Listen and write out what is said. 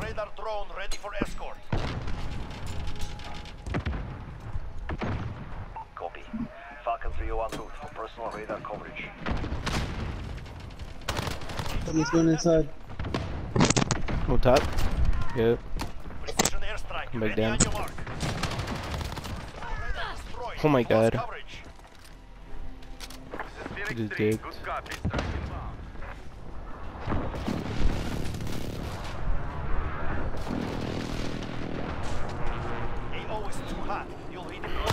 radar drone ready for escort. Copy. Falcon 301 route for personal radar coverage. Someone's going inside. On top. Yep. Precision airstrike. Come back ready down. on your mark. Oh my Close God. coverage. He just digged. fast